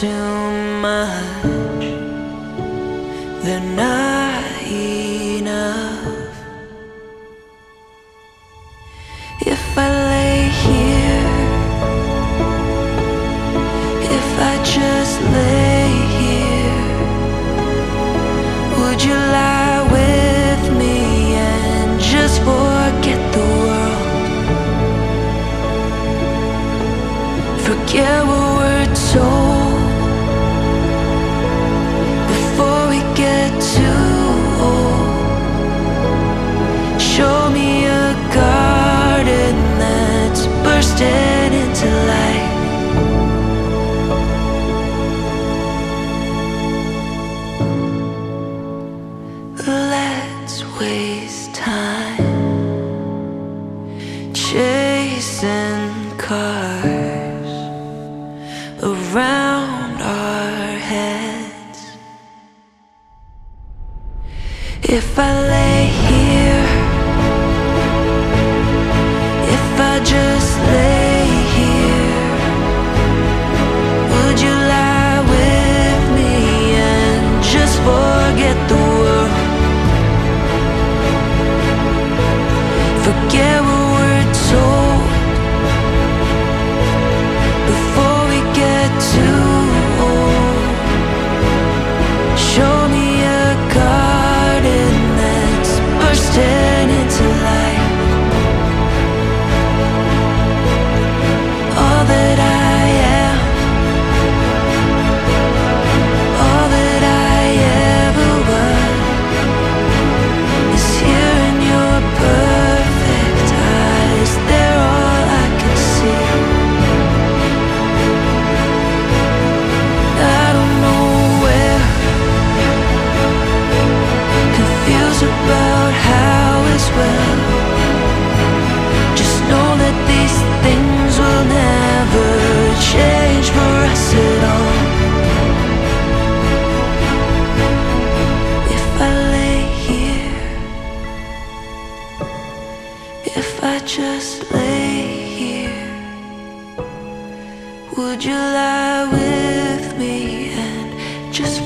too much. They're not enough. If I lay here, if I just lay here, would you lie with me and just forget the world? Forget what we're told bursting into life. Let's waste time chasing cars around our heads. If I lay here, just just lay here? Would you lie with me and just